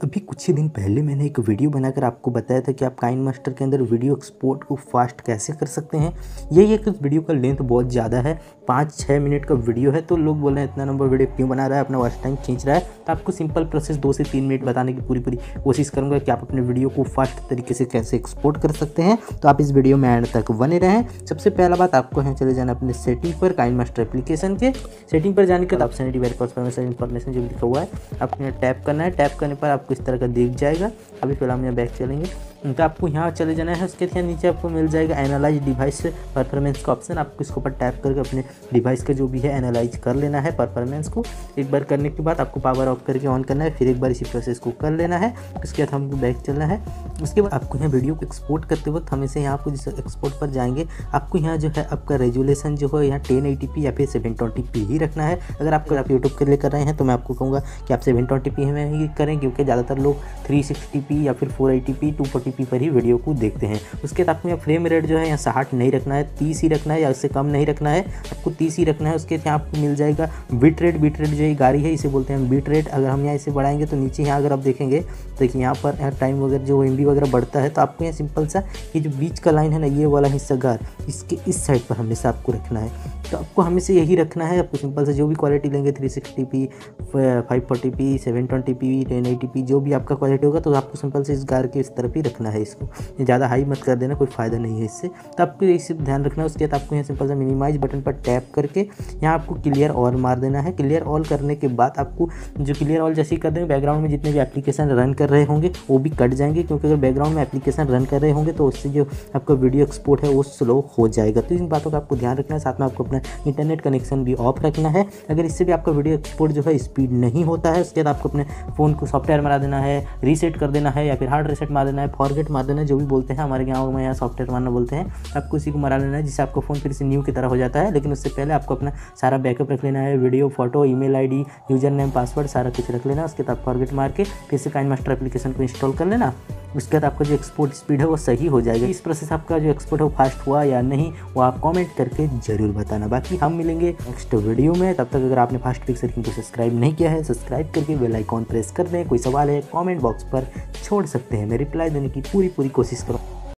अभी कुछ ही दिन पहले मैंने एक वीडियो बनाकर आपको बताया था कि आप काइन मास्टर के अंदर वीडियो एक्सपोर्ट को फास्ट कैसे कर सकते हैं। यही एक वीडियो का लेंथ बहुत ज़्यादा है, पाँच छः मिनट का वीडियो है तो लोग बोल रहे हैं, इतना नंबर वीडियो क्यों बना रहा है? अपना वॉच टाइम खींच रहा है। तो आपको सिंपल प्रोसेस दो से तीन मिनट बताने की पूरी पूरी कोशिश करूँगा कि आप अपने वीडियो को फास्ट तरीके से कैसे एक्सपोर्ट कर सकते हैं। तो आप इस वीडियो में एंड तक बने रहें। सबसे पहला बात, आपको यहाँ चले जाना अपने सेटिंग पर, काइन मास्टर एप्लीकेशन के। सेटिंग पर जाने के बाद ऑप्शन वेरी इन्फॉर्मेशन जो लिखा हुआ है, आपको यहाँ टैप करना है। टैप करने पर आपको इस तरह का दिख जाएगा। अभी फ़िलहाल हम यहाँ बैक चलेंगे। तो आपको यहाँ चले जाना है, उसके यहाँ नीचे आपको मिल जाएगा एनालाइज डिवाइस परफॉर्मेंस का ऑप्शन आपको इसके ऊपर टैप करके अपने डिवाइस का जो भी है एनालाइज कर लेना है परफॉर्मेंस को। एक बार करने के बाद आपको पावर ऑफ़ करके ऑन करना है, फिर एक बार इसी प्रोसेस को कर लेना है। उसके बाद हमको बैक चलना है। उसके बाद आपको यहाँ वीडियो को एक्सपोर्ट करते वक्त हमेशा यहाँ आपको जिस एक्सपोर्ट पर जाएँगे, आपको यहाँ जो है आपका रेजुलेशन जो है, यहाँ टेन या फिर सेवन ही रखना है। अगर आपको आप यूट्यूब के लिए कर रहे हैं तो मैं आपको कहूँगा कि आप सेवन ट्वेंटी में ही करें, क्योंकि ज़्यादातर लोग थ्री सिक्सटी या फिर four eighty P two forty P पर ही वीडियो को देखते हैं। उसके बाद आपको फ्रेम रेट जो है यहाँ साठ नहीं रखना है, तीस ही रखना है या उससे कम नहीं रखना है, आपको तीस ही रखना है, उसके यहाँ आपको मिल जाएगा बिट रेट बिट रेट जो ये गाड़ी है, इसे बोलते हैं बिट रेट अगर हम यहाँ इसे बढ़ाएँगे तो नीचे यहाँ अगर आप देखेंगे तो यहाँ पर टाइम वगैरह जो एमबी वगैरह बढ़ता है तो आपको यहाँ सिंपल सा ये जो बीच का लाइन है ना, ये वाला हिस्सा गार इसके इस साइड पर हमेशा आपको रखना है। तो आपको हमेशा यही रखना है, आपको सिंपल से जो भी क्वालिटी लेंगे three sixty P five forty P seven twenty P ten eighty P जो भी आपका क्वालिटी होगा तो आपको सिंपल से इस गार के इस तरफ़ ही रखना है इसको। ज़्यादा हाई मत कर देना, कोई फ़ायदा नहीं है इससे। तो आपको इसे ध्यान रखना है, उसके बाद आपको यहाँ सिंपल से मिनिमाइज बटन पर टैप करके यहाँ आपको क्लियर ऑल मार देना है। क्लियर ऑल करने के बाद आपको जो क्लियर ऑल जैसे ही कर देंगे बैकग्राउंड में जितने भी एप्लीकेशन रन कर रहे होंगे, वो भी कट जाएँगे। क्योंकि अगर बैकग्राउंड में एप्लीकेशन रन कर रहे होंगे तो उससे जो आपका वीडियो एक्सपोर्ट है, वो स्लो हो जाएगा। तो इन बातों का आपको ध्यान रखना है, साथ में आपको अपना इंटरनेट कनेक्शन भी ऑफ़ रखना है। अगर इससे भी आपका वीडियो एक्सपोर्ट जो है स्पीड नहीं होता है, उसके बाद आपको अपने फ़ोन को सॉफ्टवेयर मारा देना है रीसेट कर देना है या फिर हार्ड रीसेट मार देना है फॉरगेट मार देना है, जो भी बोलते हैं हमारे गाँव में यहाँ सॉफ्टवेयर मारना बोलते हैं, आपको इसी को मरा लेना है, जिससे आपका फ़ोन फिर से न्यू की तरह हो जाता है। लेकिन उससे पहले आपको अपना सारा बैकअप रख लेना है video photo email ID user name password सारा कुछ रख लेना, उसके बाद फॉरगेट मार के फिर से काइन मास्टर एप्लीकेशन को इंस्टॉल कर लेना। उसके बाद आपका जो एक्सपोर्ट स्पीड है वो सही हो जाएगा। इस प्रोसेस आपका जो एक्सपोर्ट है वो फास्ट हुआ या नहीं, वो आप कमेंट करके ज़रूर बताना। बाकी हम मिलेंगे नेक्स्ट वीडियो में। तब तक अगर आपने फास्ट फिक्स पिक्स को सब्सक्राइब नहीं किया है सब्सक्राइब करके बेल आइकॉन प्रेस कर दें। कोई सवाल है कॉमेंट बॉक्स पर छोड़ सकते हैं। मैं रिप्लाई देने की पूरी पूरी कोशिश करूँ।